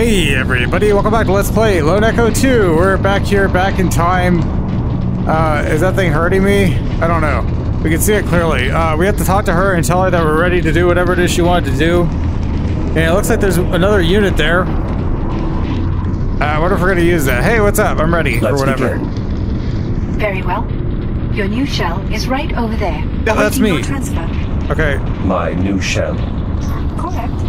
Hey everybody, welcome back to Let's Play Lone Echo 2. We're back here, back in time. Uh, is that thing hurting me? I don't know. We can see it clearly. Uh, we have to talk to her and tell her that we're ready to do whatever it is she wanted to do. And it looks like there's another unit there. Uh, I wonder if we're gonna use that. Hey, what's up? I'm ready Let's for whatever. begin. Very well. Your new shell is right over there. Yeah, that's me. Transfer. Okay. My new shell. Correct.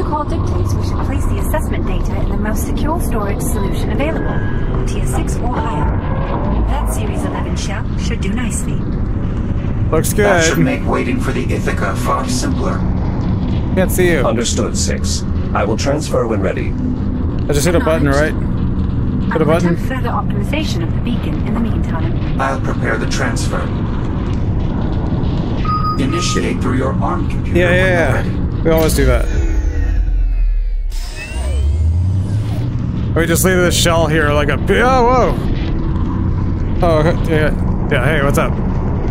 Protocol dictates we should place the assessment data in the most secure storage solution available, tier 6 or higher. That Series 11 shell should do nicely. Looks good. That should make waiting for the Ithaca far simpler. Can't see you. Understood, 6. I will transfer when ready. I just hit a button, right? Hit a button. further optimization of the beacon in the meantime. I'll prepare the transfer. Initiate through your ARM computer Yeah, yeah, yeah. We always do that. We just leave this shell here like a. Oh, whoa! Oh, yeah. Yeah, hey, what's up?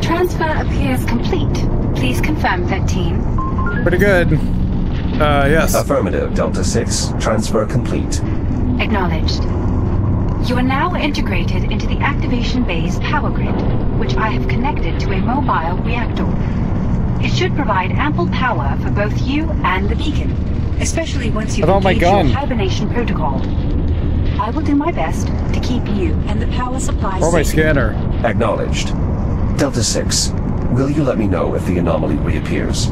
Transfer appears complete. Please confirm 13. Pretty good. Uh, yes. Affirmative, Delta 6. Transfer complete. Acknowledged. You are now integrated into the activation bay's power grid, which I have connected to a mobile reactor. It should provide ample power for both you and the beacon, especially once you've What about my engaged gun? your hibernation protocol. I will do my best to keep you and the power supply Or my scanner. Acknowledged. Delta 6. Will you let me know if the anomaly reappears?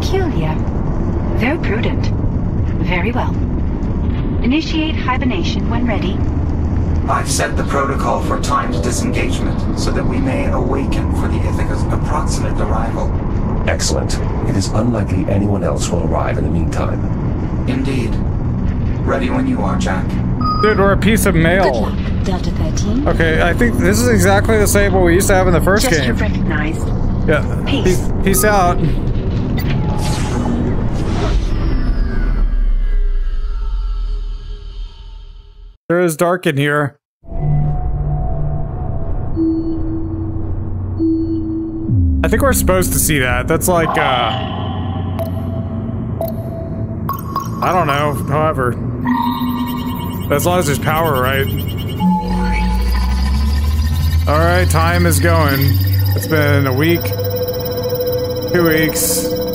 Peculiar. Though prudent. Very well. Initiate hibernation when ready. I've set the protocol for timed disengagement so that we may awaken for the Ithaca's approximate arrival. Excellent. It is unlikely anyone else will arrive in the meantime. Indeed. Ready when you are, Jack. Dude, we're a piece of Good mail. luck, Delta 13. Okay, I think this is exactly the same what we used to have in the first Gesture game. recognized. Yeah. Peace. Peace, peace out. There is dark in here. I think we're supposed to see that. That's like, uh... I don't know, however. As long as there's power, right? Alright, time is going. It's been a week, two weeks,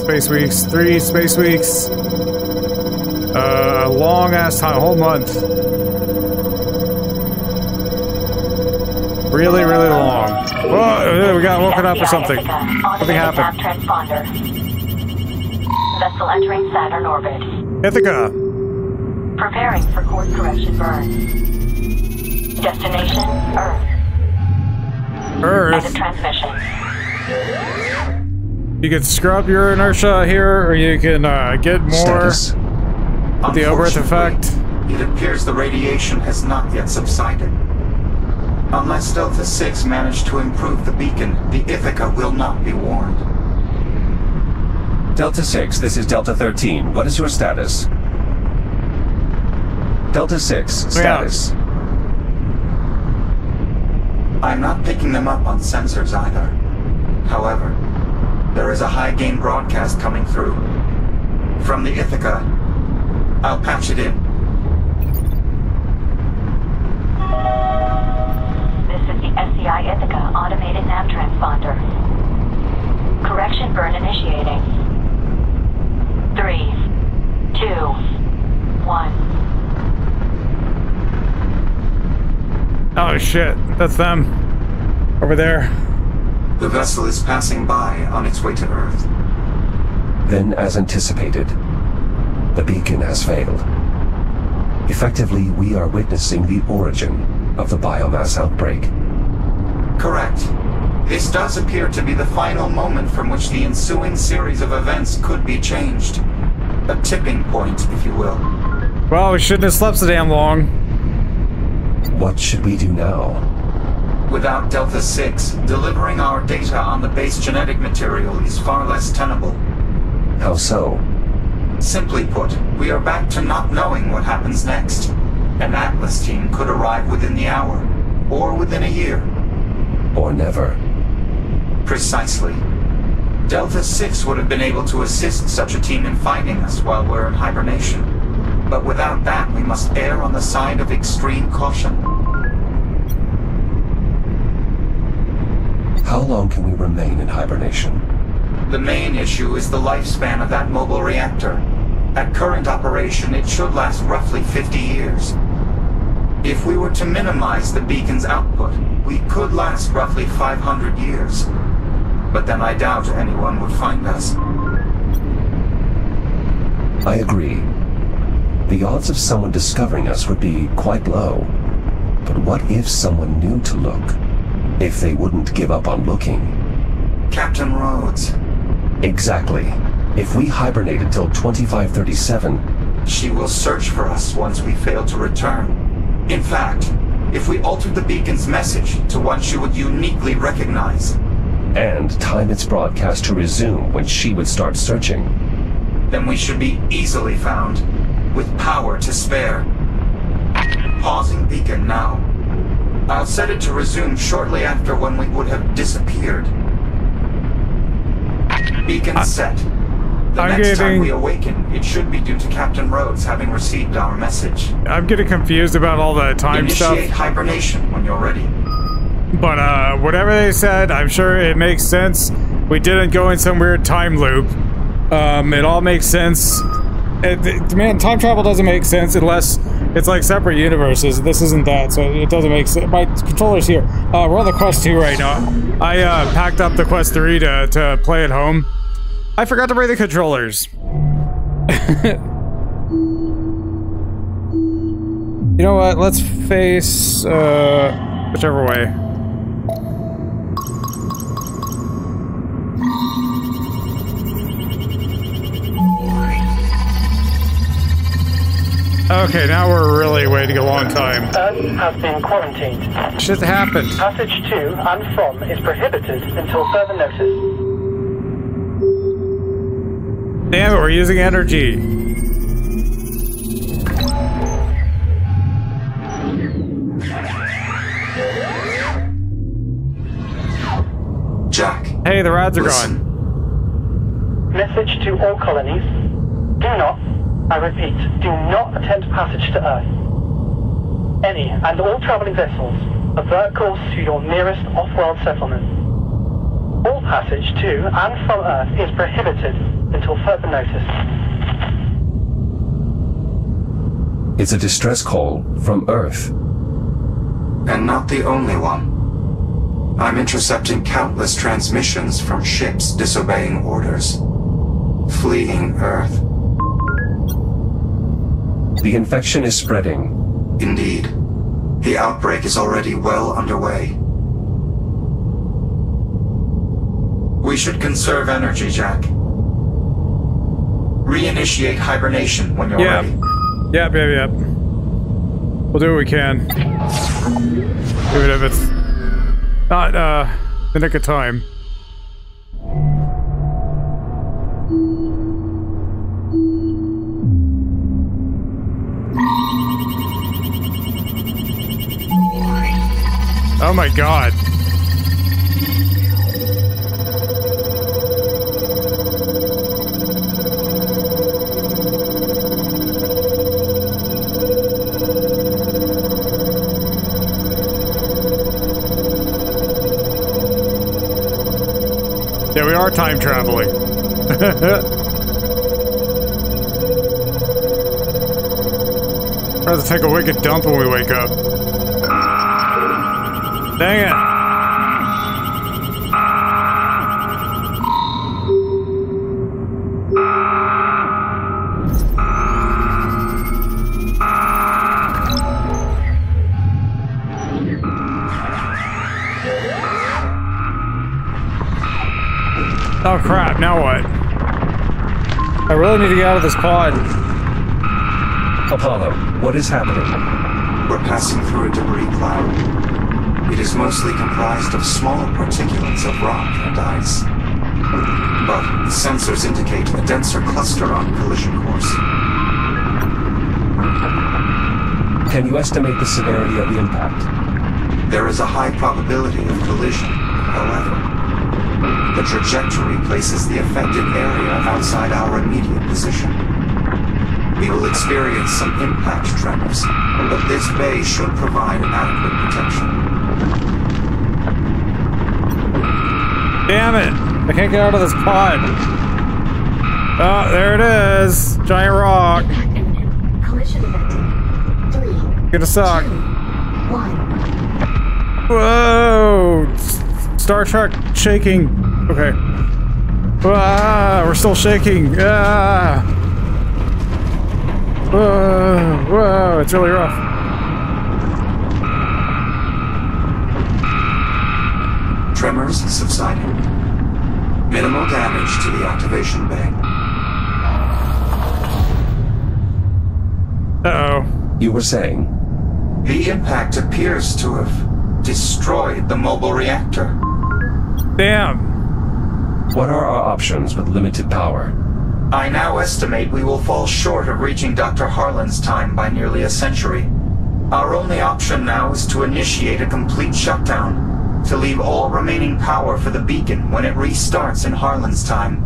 space weeks, three space weeks, uh, a long ass time, a whole month. Really, really long. Whoa, we got woken up or something. Something happened. Vessel entering Saturn orbit. Ithaca. Preparing for course correction burn. Destination Earth. End of Earth. transmission. You can scrub your inertia here, or you can uh, get more. Status. The Oberth effect. It appears the radiation has not yet subsided. Unless Delta 6 managed to improve the beacon, the Ithaca will not be warned. Delta 6, this is Delta 13. What is your status? Delta 6, status. I'm not picking them up on sensors either. However, there is a high gain broadcast coming through. From the Ithaca. I'll patch it in. This is the SCI Ithaca automated nav transponder. Correction burn initiating. Three, two, one. Oh shit, that's them. Over there. The vessel is passing by on its way to Earth. Then, as anticipated, the beacon has failed. Effectively, we are witnessing the origin of the biomass outbreak. Correct. This does appear to be the final moment from which the ensuing series of events could be changed. A tipping point, if you will. Well, we shouldn't have slept so damn long. What should we do now? Without Delta 6, delivering our data on the base genetic material is far less tenable. How so? Simply put, we are back to not knowing what happens next. An Atlas team could arrive within the hour, or within a year. Or never? Precisely. Delta 6 would have been able to assist such a team in finding us while we're in hibernation. But without that, we must err on the side of extreme caution. How long can we remain in hibernation? The main issue is the lifespan of that mobile reactor. At current operation, it should last roughly 50 years. If we were to minimize the beacon's output, we could last roughly 500 years. But then I doubt anyone would find us. I agree. The odds of someone discovering us would be quite low. But what if someone knew to look? If they wouldn't give up on looking? Captain Rhodes, Exactly. If we hibernate until 2537, she will search for us once we fail to return. In fact, if we altered the beacon's message to one she would uniquely recognize, and time its broadcast to resume when she would start searching, then we should be easily found, with power to spare. Pausing beacon now. I'll set it to resume shortly after when we would have disappeared. Beacon set. The I'm next time we awaken, it should be due to Captain Rhodes having received our message. I'm getting confused about all the time stuff. Initiate hibernation when you're ready. But uh, whatever they said, I'm sure it makes sense. We didn't go in some weird time loop. Um, it all makes sense. It, man, time travel doesn't make sense unless it's like separate universes. This isn't that, so it doesn't make sense. My controller's here. Uh, we're on the Quest 2 right now. I uh, packed up the Quest 3 to, to play at home. I forgot to bring the controllers. you know what? Let's face uh, whichever way. Okay, now we're really waiting a long time. Earth has been quarantined. Shit happened. Passage to and from is prohibited until further notice. Damn it, we're using energy. Jack, Hey, the rods are listen. gone. Message to all colonies. Do not, I repeat, do not attempt passage to Earth. Any and all traveling vessels, avert course to your nearest off-world settlement. All passage to and from Earth is prohibited until further notice. it's a distress call from Earth. And not the only one. I'm intercepting countless transmissions from ships disobeying orders. Fleeing Earth. The infection is spreading. Indeed. The outbreak is already well underway. We should conserve energy, Jack. Reinitiate hibernation when you're Yeah. ready. Yep, yep, yep. We'll do what we can. Even if it's not, uh, the nick of time. Oh my god. Yeah, we are time traveling. Going take a wicked dump when we wake up. Dang it. Oh crap, now what? I really need to get out of this pod. Apollo, what is happening? We're passing through a debris cloud. Is mostly comprised of small particulates of rock and ice. But the sensors indicate a denser cluster on collision course. Can you estimate the severity of the impact? There is a high probability of collision, however. The trajectory places the affected area outside our immediate position. We will experience some impact tremors, but this bay should provide adequate protection. Damn it! I can't get out of this pod. Oh, there it is. Giant rock. Collision event. Three, Gonna suck. one. Whoa! Star Trek shaking. Okay. Ah, we're still shaking. Ah. Whoa, whoa, it's really rough. Tremors subsiding. Minimal damage to the activation bay. Uh-oh. You were saying? The impact appears to have destroyed the mobile reactor. Damn. What are our options with limited power? I now estimate we will fall short of reaching Dr. Harlan's time by nearly a century. Our only option now is to initiate a complete shutdown, to leave all remaining power for the beacon when it restarts in Harlan's time.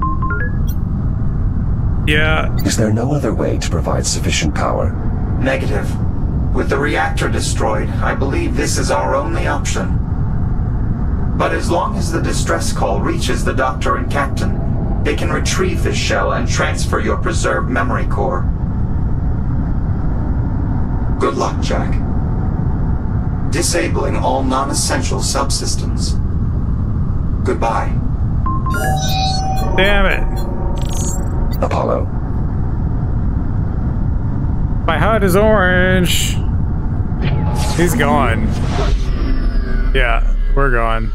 Yeah. Is there no other way to provide sufficient power? Negative. With the reactor destroyed, I believe this is our only option. But as long as the distress call reaches the Doctor and Captain, they can retrieve this shell and transfer your preserved memory core. Good luck, Jack. Disabling all non-essential subsystems. Goodbye. Damn it. Apollo. My HUD is orange. He's gone. Yeah, we're gone.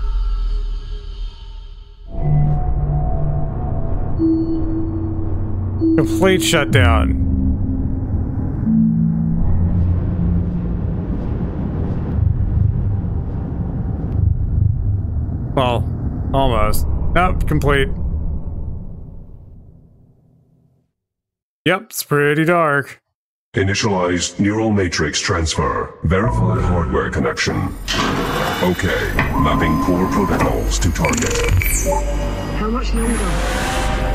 Complete shutdown. Well, almost. Nope, complete. Yep, it's pretty dark. Initialize neural matrix transfer. Verify hardware connection. Okay, mapping core protocols to target. How much longer?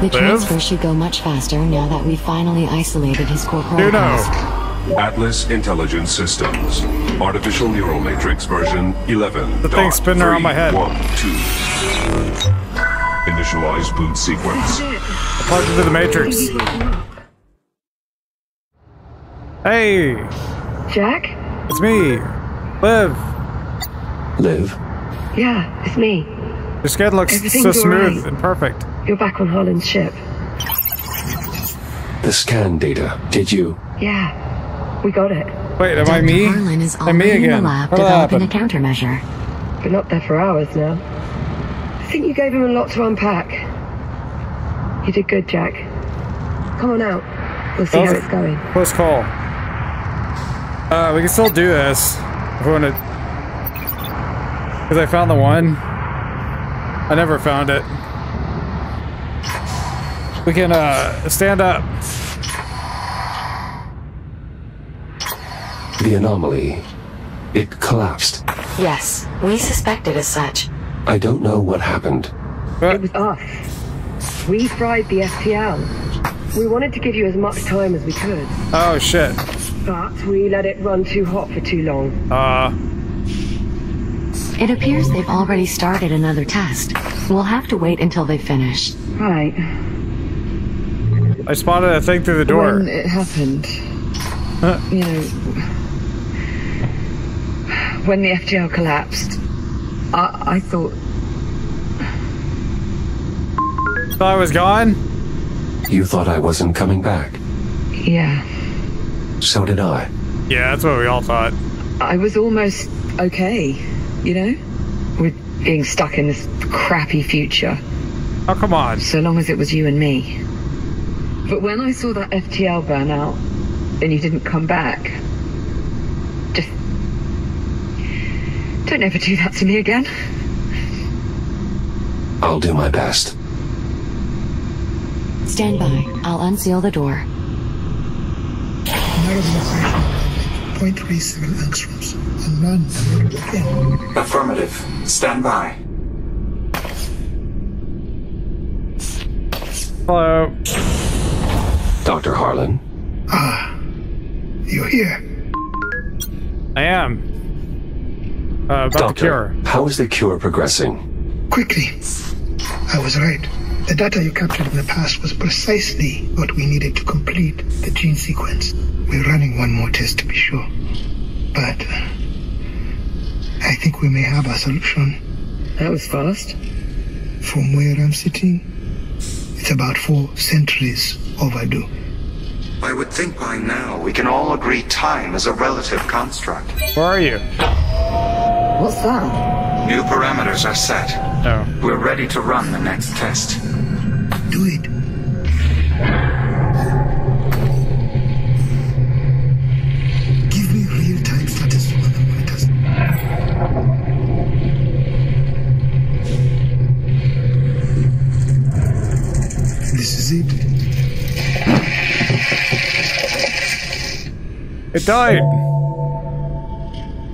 The transfer should go much faster now that we've finally isolated his core Do protocols. know. Atlas Intelligence Systems. Artificial neural matrix version 11. The thing's spinning around my head. One, two. Initialize boot sequence. Plugged into the Matrix. Hey, Jack? it's me. Liv. Liv? Yeah, it's me. Your skin looks so smooth alright. and perfect. You're back on Harlan's ship. The scan data. Did you? Yeah, we got it. Wait, am I me? Harlan is I'm me already in the again. lab What developing a happened? countermeasure. Been up there for hours now. I think you gave him a lot to unpack. You did good, Jack. Come on out. We'll see That how it's going. Close call. Uh, we can still do this if we want to. Because I found the one. I never found it. We can uh stand up. The anomaly. It collapsed. Yes, we suspected as such. I don't know what happened. It was us. We fried the FTL. We wanted to give you as much time as we could, Oh shit. but we let it run too hot for too long. Uh, It appears they've already started another test. We'll have to wait until they finish. Right. I spotted a thing through the door. When it happened, Huh. you know, when the FTL collapsed, I, I thought, Thought I was gone. You thought I wasn't coming back. yeah, So did I. Yeah, that's what we all thought. I was almost okay, you know, with being stuck in this crappy future, Oh come on. so long as it was you and me. But when I saw that FTL burn out, and you didn't come back, don't ever do that to me again. I'll do my best. Stand by. I'll unseal the door. Narrow operation. 0.37 angstroms. And none. Affirmative. Stand by. Hello. Dr. Harlan, Ah, you're here. I am. Uh, about the Doctor, cure. how is the cure progressing? Quickly. I was right. The data you captured in the past was precisely what we needed to complete the gene sequence. We're running one more test to be sure. But uh, I think we may have a solution. That was fast. From where I'm sitting, it's about four centuries overdue. I would think by now we can all agree time is a relative construct. Where are you? What's that? New parameters are set. Oh. We're ready to run the next test. Do it. Give me real-time status on the monitors. This is it. It died.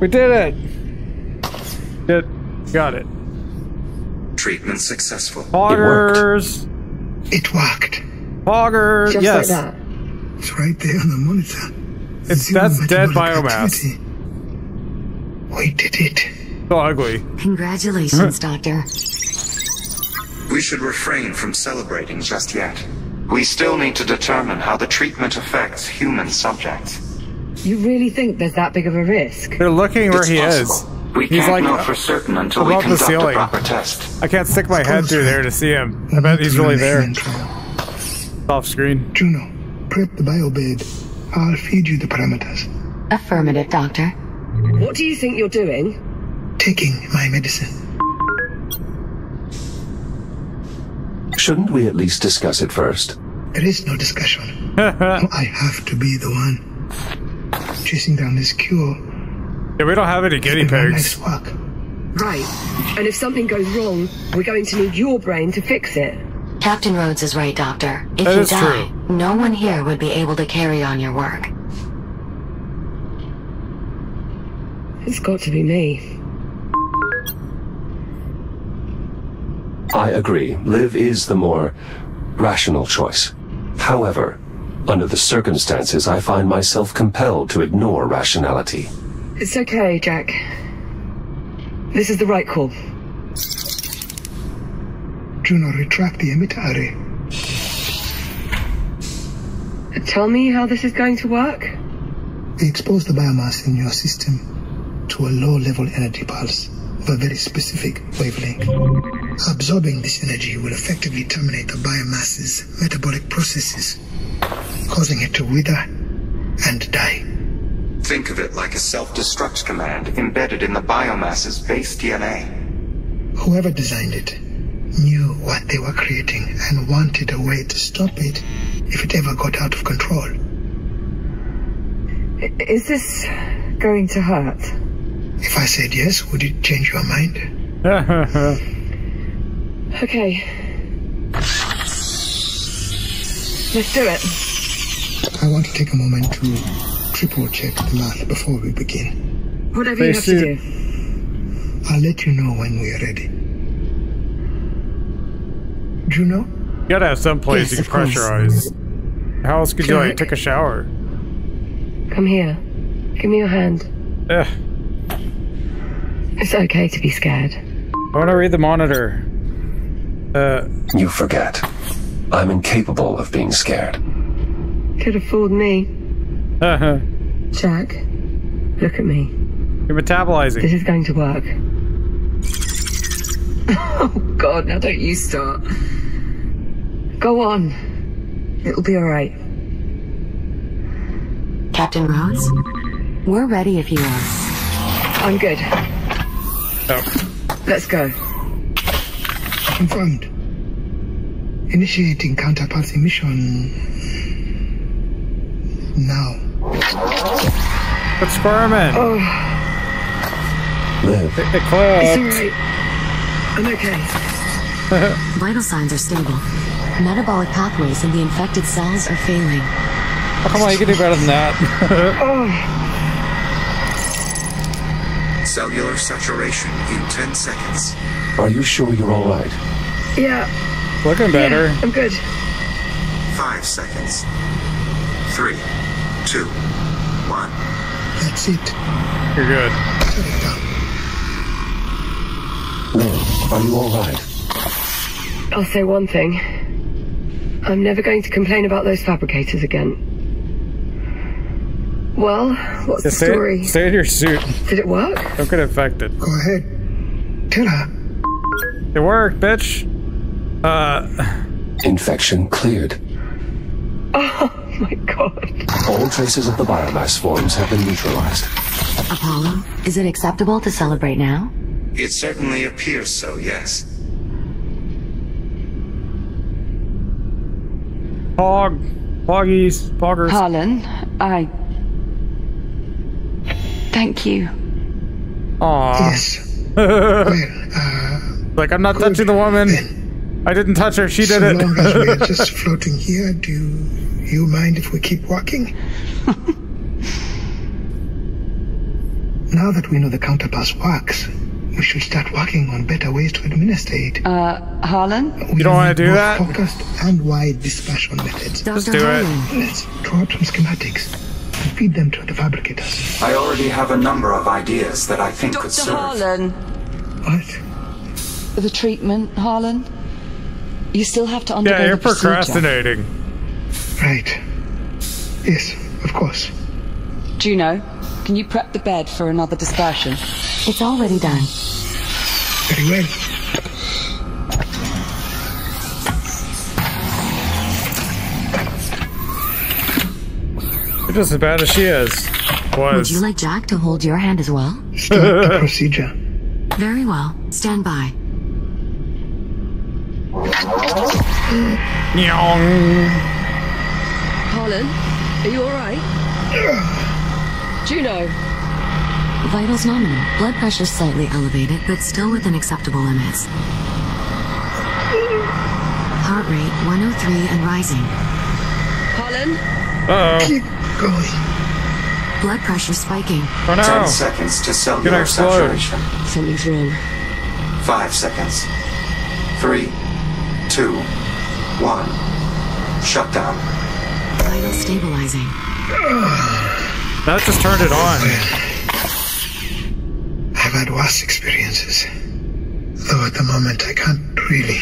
We did it. Did got it. Treatment successful. Poggers. It worked. Poggers. Just yes. like that. It's right there on the monitor. It's Zero that's dead metabolic biomass. activity. We did it. So ugly. Congratulations, Doctor. We should refrain from celebrating just yet. We still need to determine how the treatment affects human subjects. You really think there's that big of a risk? They're looking where It's he possible. is. We He's can't like know for certain until we above the conduct a ceiling. proper test. I can't stick my head through there to see him. I bet he's really there. Off screen. Juno, prep the biobed. I'll feed you the parameters. Affirmative, Doctor. What do you think you're doing? Taking my medicine. Shouldn't we at least discuss it first? There is no discussion. I have to be the one chasing down this cure. Yeah, we don't have any guinea It's been my pigs. work. Right. And if something goes wrong, we're going to need your brain to fix it. Captain Rhodes is right, Doctor. If That you die, true. no one here would be able to carry on your work. It's got to be me. I agree. Liv is the more rational choice. However, under the circumstances, I find myself compelled to ignore rationality. It's okay, Jack. This is the right call. Juno, retract the emitter array. Tell me how this is going to work? We expose the biomass in your system to a low-level energy pulse of a very specific wavelength. Absorbing this energy will effectively terminate the biomass's metabolic processes, causing it to wither and die. Think of it like a self-destruct command embedded in the biomass's base DNA. Whoever designed it knew what they were creating and wanted a way to stop it if it ever got out of control. Is this going to hurt? If I said yes, would it change your mind? Okay. Let's do it. I want to take a moment to triple check the math before we begin. Whatever you have to do. I'll let you know when we're ready. Juno? You gotta have some place Yes, you can of course. pressurize. How else could you like Jack? take a shower? Come here. Give me your hand. Ugh. It's okay to be scared. I want to read the monitor. Uh, You forget. I'm incapable of being scared. Could have fooled me. You're Jack, look at me. You're metabolizing. This is going to work. Oh, God, now don't you start. Go on. It'll be alright. Captain Ross, We're ready if you are. I'm good. Oh, Let's go. Confirmed. Initiating counterpart mission. Now. Experiment. Oh, Liv, It it's clicked. alright. I'm okay. Vital signs are stable. Metabolic pathways in the infected cells are failing. Oh, come on, you can do better than that. Oh, Cellular saturation in 10 seconds. are you sure you're all right? yeah. Looking better. Yeah, I'm good. 5 seconds. 3. two, one. That's it. You're good. Turn it down. Lynn, are you alright? I'll say one thing. I'm never going to complain about those fabricators again. Well, what's the stay, story? stay in your suit. Did it work? Don't get infected. Go ahead. Tell her. It worked, bitch. Uh, Infection cleared. Oh my god. All traces of the biomass forms have been neutralized. Apollo, is it acceptable to celebrate now? It certainly appears so, yes. pog, poggies, poggers. Harlan, I. Thank you. Aw. Yes. well, uh, Like, I'm not touching the woman. I didn't touch her. She so did long as we are just floating here, do you mind if we keep walking? now that we know the counterpulse works, we should start working on better ways to administer it. Uh, Harlan? We don't wanna need do more that? Focused and wide dispersion methods. Just Dr. do it. Let's draw up some schematics and feed them to the fabricators. I already have a number of ideas that I think could serve. Dr. serve. Harlan? What? The treatment, Harlan? You still have to undergo Yeah, you're the procrastinating. Right. Yes, of course. Juno, can you prep the bed for another dispersion? it's already done. Very well. You're just as bad as she is. Was. Would you like Jack to hold your hand as well? Start the procedure. Very well. Stand by. Harlan, are you alright? Juno, Vitals nominal. Blood pressure slightly elevated, but still within acceptable limits. Heart rate 103 and rising. Harlan, Uh oh. Keep going. Blood pressure spiking. Oh Ten no. seconds to Gonna cellular explode. saturation. something's wrong. Five seconds. Three, two, one. Shutdown. Vital stabilizing. That just turned it on. I've had worse experiences. Though at the moment I can't really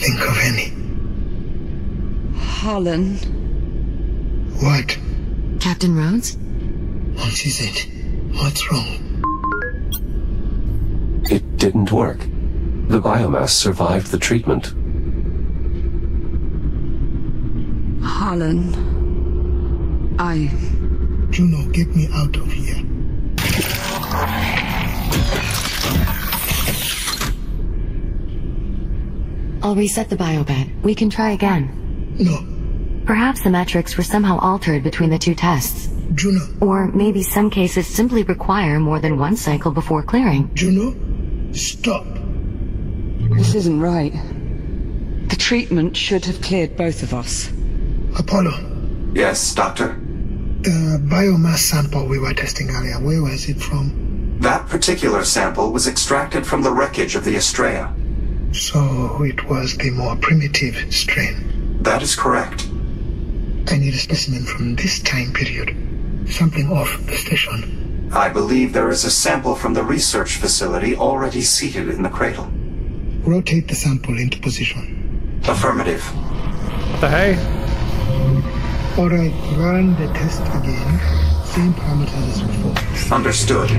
think of any. Harlan, What? Captain Rhodes? What is it? What's wrong? It didn't work. The biomass survived the treatment. Harlan. I. Juno, get me out of here. I'll reset the biobed. We can try again. No. Perhaps the metrics were somehow altered between the two tests. Juno. Or maybe some cases simply require more than one cycle before clearing. Juno, stop. This isn't right. The treatment should have cleared both of us. Apollo, Yes, Doctor? the biomass sample we were testing earlier, where was it from? That particular sample was extracted from the wreckage of the Estrella. So it was the more primitive strain. That is correct. I need a specimen from this time period. Something off the station. I believe there is a sample from the research facility already seated in the cradle. Rotate the sample into position. Affirmative. What the hey? Alright, run the test again. Same parameters as before. Understood.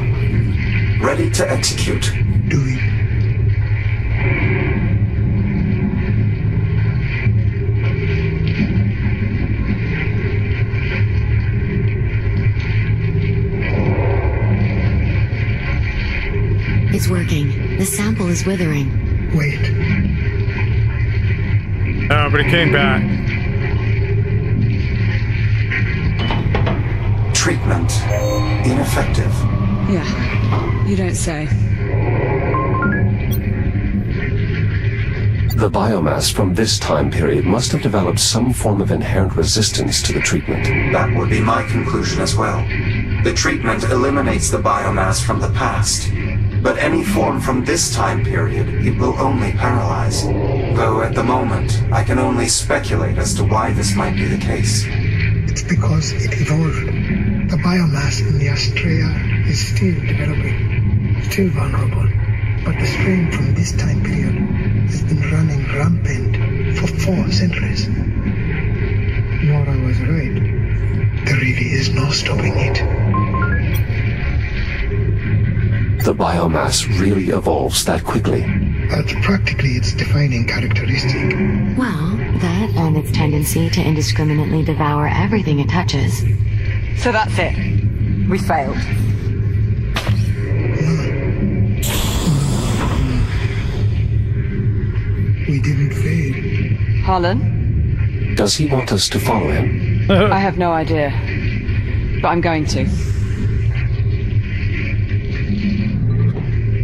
Ready to execute. Do it. It's working. The sample is withering. Wait. Oh, but it came back. Treatment. Ineffective. Yeah, you don't say. The biomass from this time period must have developed some form of inherent resistance to the treatment. That would be my conclusion as well. The treatment eliminates the biomass from the past, but any form from this time period it will only paralyze. Though at the moment, I can only speculate as to why this might be the case. It's It's because it evolved. The biomass in the Astrea is still developing, still vulnerable. But the strain from this time period has been running rampant for four centuries. Nora was right. There really is no stopping it. The biomass really evolves that quickly. That's practically its defining characteristic. Well, that and its tendency to indiscriminately devour everything it touches. So that's it. We failed. We didn't fail. Harlan? Does he want us to follow him? I have no idea. But I'm going to.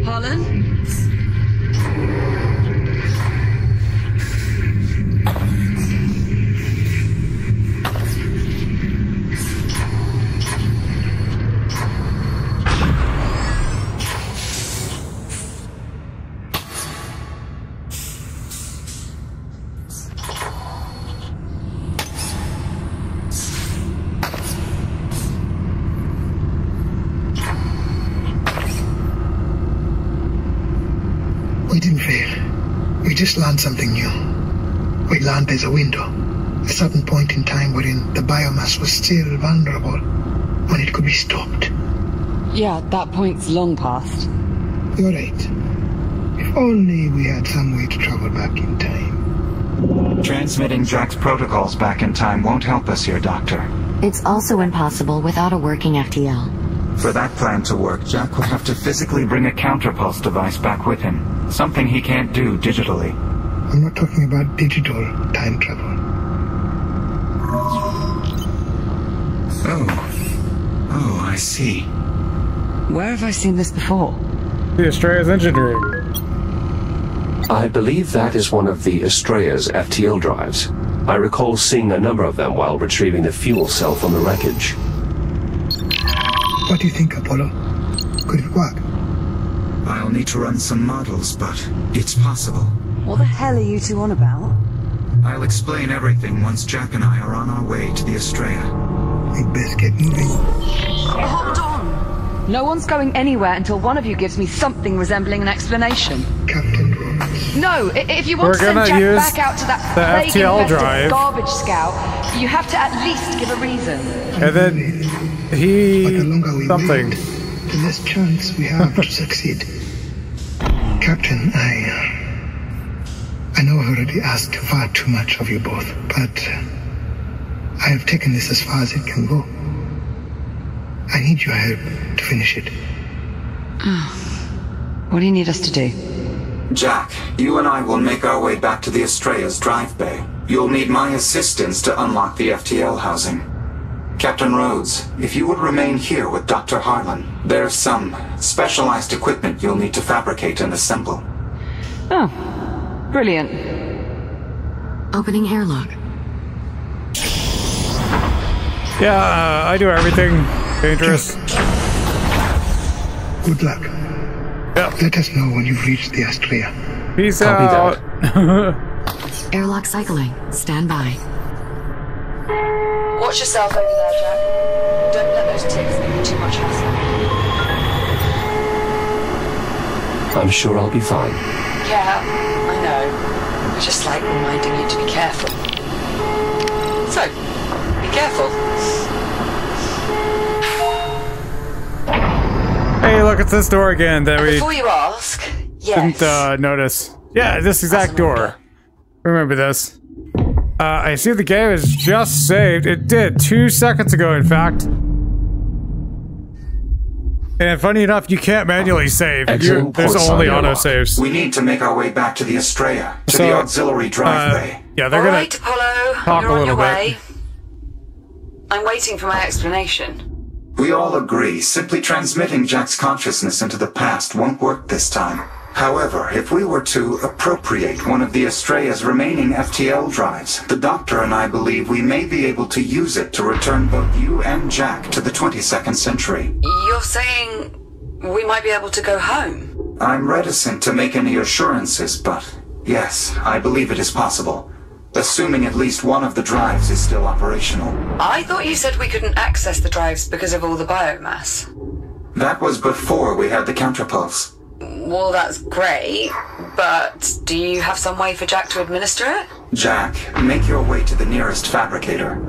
Harlan? We learned something new. We learned there's a window, a certain point in time wherein the biomass was still vulnerable, when it could be stopped. Yeah, that point's long past. You're right. If only we had some way to travel back in time. Transmitting Jack's protocols back in time won't help us here, Doctor. It's also impossible without a working FTL. For that plan to work, Jack will have to physically bring a counterpulse device back with him. Something he can't do digitally. I'm not talking about digital time travel. Oh. Oh, I see. Where have I seen this before? The Astrea's engine room. I believe that is one of the Astrea's FTL drives. I recall seeing a number of them while retrieving the fuel cell from the wreckage. What do you think, Apollo? Could it work? I'll need to run some models, but it's possible. What the hell are you two on about? I'll explain everything once Jack and I are on our way to the Estrella. We'd best get moving. Hold on! No one's going anywhere until one of you gives me something resembling an explanation. Captain Rhodes. No, if you want We're to send Jack back out to that the plague FTL infested drive. garbage scout, you have to at least give a reason. And then But the he longer we something. wait, the less chance we have to succeed. Captain, I... Uh, I know I've already asked far too much of you both, but... Uh, I have taken this as far as it can go. I need your help to finish it. What do you need us to do? Jack, you and I will make our way back to the Estrella's drive bay. You'll need my assistance to unlock the FTL housing. Captain Rhodes, if you would remain here with Dr. Harlan, there's some specialized equipment you'll need to fabricate and assemble. Oh, brilliant. Opening airlock. Yeah, uh, I do everything dangerous. Good luck. Yep. Let us know when you've reached the Astrea. Peace Copy out. Airlock cycling. Stand by. Watch yourself over there, Jack. Don't let those ticks make you too much hassle. I'm sure I'll be fine. Yeah, I know. I just like reminding you to be careful. So, be careful. hey, look, it's this door again that we Before you ask, yes. didn't uh, notice. Yeah, this exact door. Remember this. Uh, I see the game is just saved. It did, two seconds ago, in fact. And funny enough, you can't manually save. You, Excellent there's port only side airlock. autosaves. We need to make our way back to the Estrella, to So, the auxiliary driveway. Uh, yeah, they're All gonna. right, Apollo. talk you're a on little your bit. way. I'm waiting for my explanation. We all agree simply transmitting Jack's consciousness into the past won't work this time. However, if we were to appropriate one of the Estrella's remaining FTL drives, the Doctor and I believe we may be able to use it to return both you and Jack to the 22nd century. You're saying we might be able to go home? I'm reticent to make any assurances, but yes, I believe it is possible. assuming at least one of the drives is still operational. I thought you said we couldn't access the drives because of all the biomass. That was before we had the counterpulse. Well, that's great, but do you have some way for Jack to administer it? Jack, make your way to the nearest fabricator.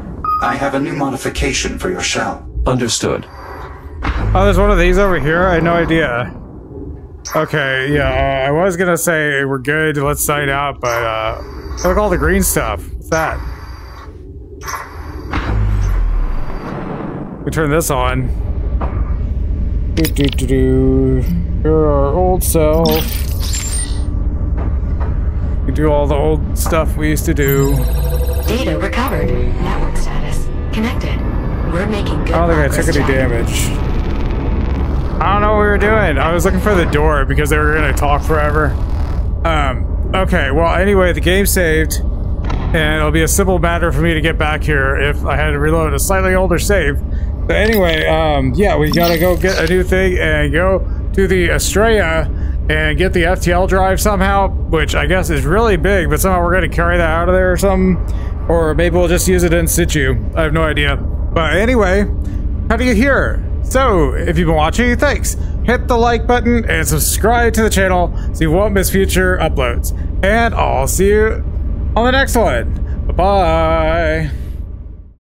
I have a new modification for your shell. Understood. Oh, there's one of these over here? I had no idea. Okay, yeah, uh, I was gonna say we're good, let's sign out, but, uh, look at all the green stuff. What's that? We turn this on. Do do do do. You're our old self. We do all the old stuff we used to do. Data recovered. Network status. Connected. We're making good I don't think I took any damage. I don't know what we were doing. I was looking for the door because they were gonna talk forever. Um, okay, well, anyway, the game saved, and it'll be a simple matter for me to get back here if I had to reload a slightly older save. But anyway, um, yeah, we gotta go get a new thing and go to the Estrella and get the FTL drive somehow, which I guess is really big, but somehow we're gonna carry that out of there or something. Or maybe we'll just use it in situ. I have no idea. But anyway, how do you hear? So, if you've been watching, thanks. Hit the like button and subscribe to the channel so you won't miss future uploads. And I'll see you on the next one. Bye-bye.